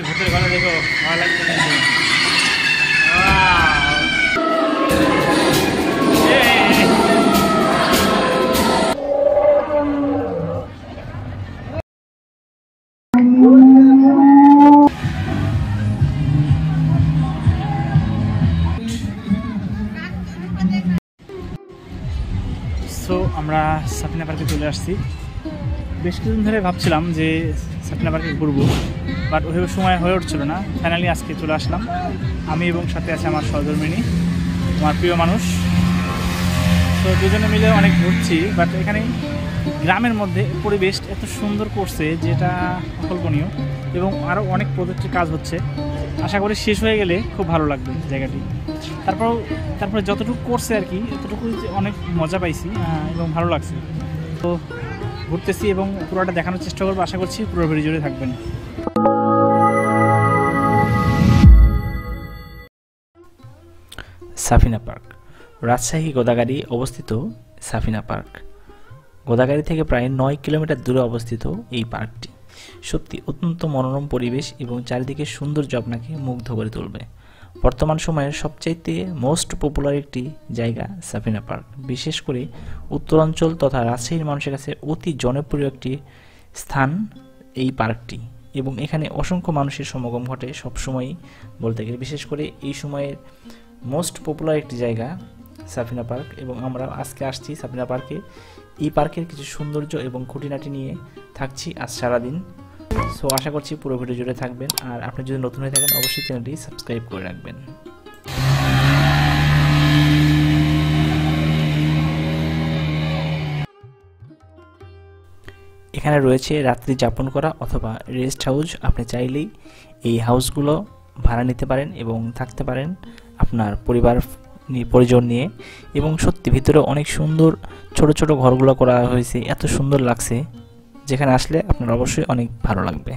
ভূতের ঘরে দেখো ভালো লাগছে কিন্তু Wow! Hey! সো আমরা সাফিনা পার্কে চলে আসছি বেশ কিছুদিন ধরে ভাবছিলাম যে সাফিনা পার্কে ঘুরবো বাট ওইভাবে সময় হয়ে উঠছিল না। ফাইনালি আজকে চলে আসলাম। আমি এবং সাথে আছে আমার সহধর্মিনী, আমার প্রিয় মানুষ। তো দুজনে মিলে অনেক ঘুরছি বাট এখানে গ্রামের মধ্যে পরিবেশ এত সুন্দর করছে যেটা অকল্পনীয় এবং আরও অনেক প্রযুক্তির কাজ হচ্ছে। আশা করি শেষ হয়ে গেলে খুব ভালো লাগবে জায়গাটি। তারপর, তারপরে যতটুকু করছে আর কি ততটুকু অনেক মজা পাইছি এবং ভালো লাগছে। তো ঘুরতেছি এবং পুরোটা দেখানোর চেষ্টা করব। আশা করছি পুরো ভিডিও জুড়ে থাকবেন। সাফিনা পার্ক। রাজশাহী গোদাগাড়ি অবস্থিত সাফিনা পার্ক। গোদাগাড়ি থেকে প্রায় নয় কিলোমিটার দূরে অবস্থিত এই পার্কটি। সত্যি অত্যন্ত মনোরম পরিবেশ এবং চারিদিকে সৌন্দর্য আপনাকে মুগ্ধ করে তুলবে। বর্তমান সময়ের সবচাইতে মোস্ট পপুলার একটি জায়গা সাফিনা পার্ক। বিশেষ করে উত্তরাঞ্চল তথা রাজশাহীর মানুষের কাছে অতি জনপ্রিয় একটি স্থান এই পার্কটি এবং এখানে অসংখ্য মানুষের সমাগম ঘটে সবসময়ই বলতে গেলে। বিশেষ করে এই সময়ের মোস্ট পপুলার একটি জায়গা, সাফিনা পার্ক, এবং আমরা আজকে আসছি সাফিনা পার্কে। এই পার্কের কিছু সৌন্দর্য এবং খুঁটিনাটি নিয়ে থাকছি আজ সারাদিন। সো আশা করছি পুরো ভিডিও জুড়ে থাকবেন। আর আপনি যদি নতুন হয়ে থাকেন, অবশ্যই চ্যানেলটি সাবস্ক্রাইব করে রাখবেন। এখানে রয়েছে রাত্রি যাপন করা অথবা রেস্ট হাউস আপনি চাইলেই এই হাউসগুলো ভাড়া নিতে পারেন এবং থাকতে পারেন। আপনার পরিবার পরিজন নিয়ে এবং সত্যি ভিতরে অনেক সুন্দর ছোট ছোট ঘরগুলো করা হয়েছে, এত সুন্দর লাগছে, যেখানে আসলে আপনার অবশ্যই অনেক ভালো লাগবে।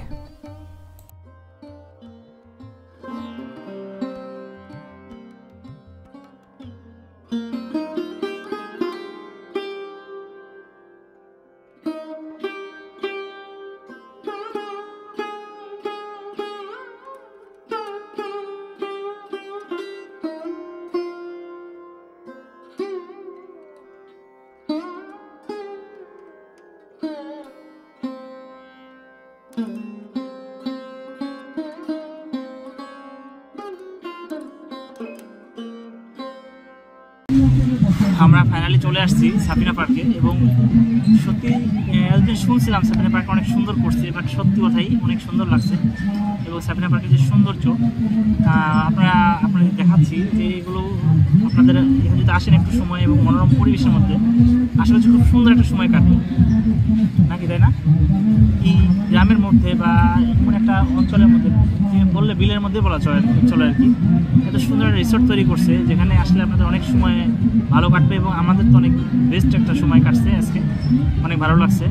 ফাইনালি চলে আসছি সাফিনা পার্কে এবং সত্যি আহ, এতদিন শুনছিলাম সাফিনা পার্ক অনেক সুন্দর করছে বাট সত্যি কথাই অনেক সুন্দর লাগছে। এবং সাফিনা পার্কের যে সৌন্দর্য আপনারা আপনাদের দেখাচ্ছি যে এগুলো আপনাদের এখানে যদি আসেন একটু সময় এবং মনোরম পরিবেশের মধ্যে আসলে খুব সুন্দর একটা সময় কাটবে নাকি তাই না? এই গ্রামের মধ্যে বা কোনো একটা অঞ্চলের মধ্যে বললে বিলের মধ্যে বলা চলে চলে আর কি। এত সুন্দর একটা রিসোর্ট তৈরি করছে, যেখানে আসলে আপনাদের অনেক সময় ভালো কাটবে এবং আমাদের তো অনেক বেস্ট একটা সময় কাটছে আজকে। অনেক ভালো লাগছে।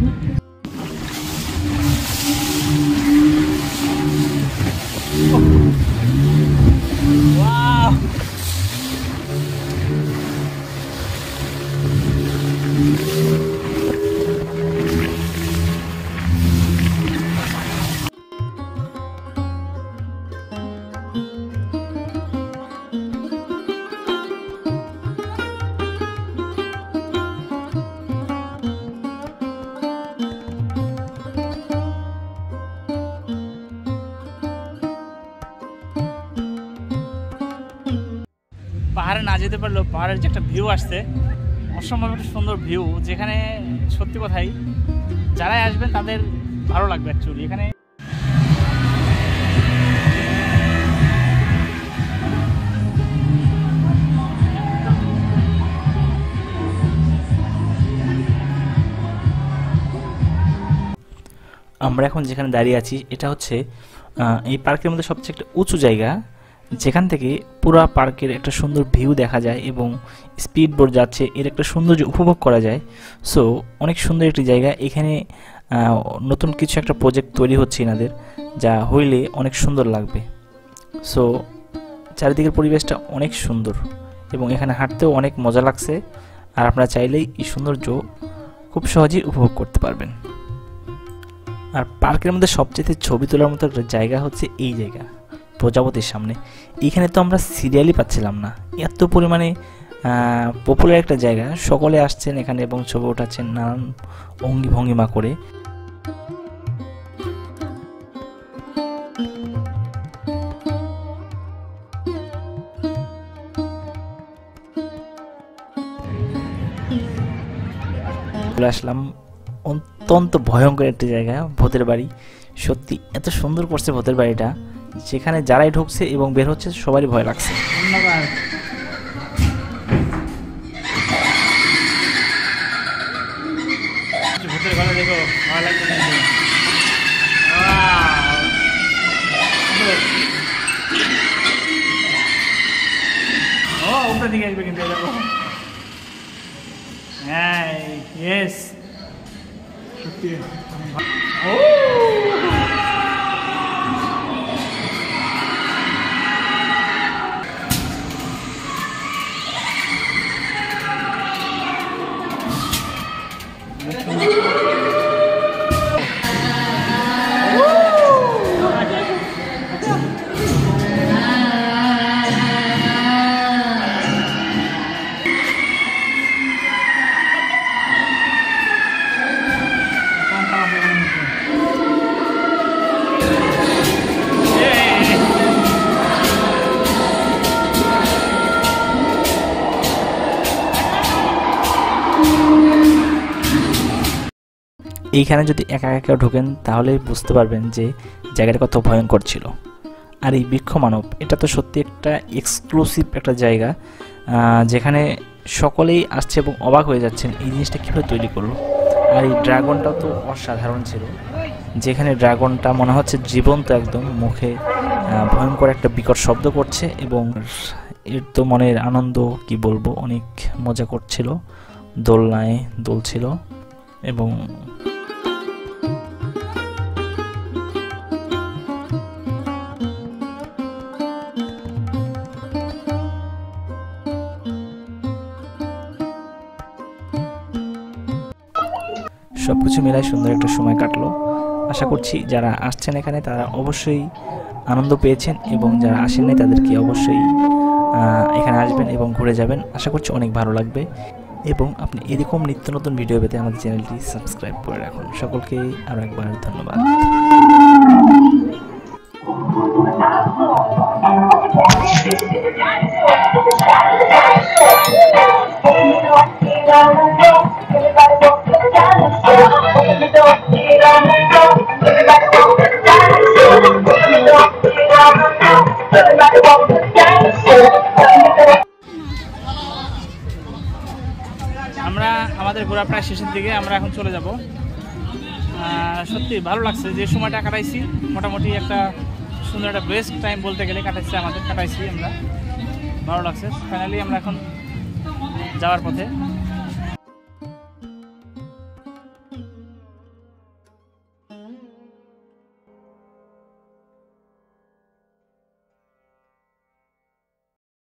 পাহাড়ে না যেতে পারলেও পাহাড়ের যে একটা ভিউ আসছে, অসম্ভব একটা সুন্দর ভিউ যেখানে সত্যি কথাই যারাই আসবেন তাদের ভালো লাগবে অ্যাকচুয়ালি এখানে আমরা এখন যেখানে দাঁড়িয়ে আছি, এটা হচ্ছে এই পার্কের মধ্যে সবচেয়ে একটা উঁচু জায়গা। যেখান থেকে পুরা পার্কের একটা সুন্দর ভিউ দেখা যায় এবং স্পিড বোর্ড যাচ্ছে, এর একটা সৌন্দর্য উপভোগ করা যায়। সো অনেক সুন্দর একটি জায়গা। এখানে নতুন কিছু একটা প্রজেক্ট তৈরি হচ্ছে এনাদের, যা হইলে অনেক সুন্দর লাগবে। সো চারিদিকের পরিবেশটা অনেক সুন্দর এবং এখানে হাঁটতেও অনেক মজা লাগছে। আর আপনারা চাইলেই এই সৌন্দর্য খুব সহজেই উপভোগ করতে পারবেন। আর পার্কের মধ্যে সবচেয়ে ছবি তোলার মতো একটা জায়গা হচ্ছে এই জায়গা। প্রজাপতির সামনে। এখানে তো আমরা সিরিয়ালই পাচ্ছিলাম না। এত পরিমাণে পপুলার একটা জায়গা। সকলে আসছেন এখানে এবং ছবি ওঠাচ্ছেন নানান অঙ্গি ভঙ্গিমা করে। চলে আসলাম। অত্যন্ত ভয়ঙ্কর একটি জায়গা, ভূতের বাড়ি। সত্যি, এত সুন্দর করছে ভূতের বাড়িটা। যেখানে যারাই ঢুকছে এবং বের হচ্ছে সবারই ভয় লাগছে। ধন্যবাদ। দিকে আসবে কিন্তু হ্যাঁ ইয়েস সত্যি। ও! 呜！快点，快点！এইখানে যদি একা একা ঢোকেন, তাহলে বুঝতে পারবেন যে জায়গাটা কত ভয়ঙ্কর ছিল। আর এই বৃক্ষ মানব, এটা তো সত্যি একটা এক্সক্লুসিভ একটা জায়গা যেখানে সকলেই আসছে এবং অবাক হয়ে যাচ্ছেন এই জিনিসটা কীভাবে তৈরি করল। আর এই ড্রাগনটাও তো অসাধারণ ছিল, যেখানে ড্রাগনটা মনে হচ্ছে জীবন্ত একদম, মুখে ভয়ঙ্কর একটা বিকট শব্দ করছে এবং এর তো মনের আনন্দ, কি বলব, অনেক মজা করছিল, দোলনায় দোলছিল এবং সব কিছু মিলাই সুন্দর একটা সময় কাটলো। আশা করছি যারা আসছেন এখানে তারা অবশ্যই আনন্দ পেয়েছেন এবং যারা আসেননি তাদেরকে অবশ্যই এখানে আসবেন এবং ঘুরে যাবেন। আশা করছি অনেক ভালো লাগবে। এবং আপনি এরকম নিত্য নতুন ভিডিও পেতে আমাদের চ্যানেলটি সাবস্ক্রাইব করে রাখুন। সকলকে আরও একবার ধন্যবাদ। আমরা আমাদের ঘোরা প্রায় শেষের দিকে, আমরা এখন চলে যাব। সত্যি ভালো লাগছে যে সময়টা কাটাইছি। মোটামুটি একটা সুন্দর একটা বেস্ট টাইম বলতে গেলে কাটাইছি আমাদের, কাটাইছি আমরা। ভালো লাগছে। ফাইনালি আমরা এখন যাওয়ার পথে।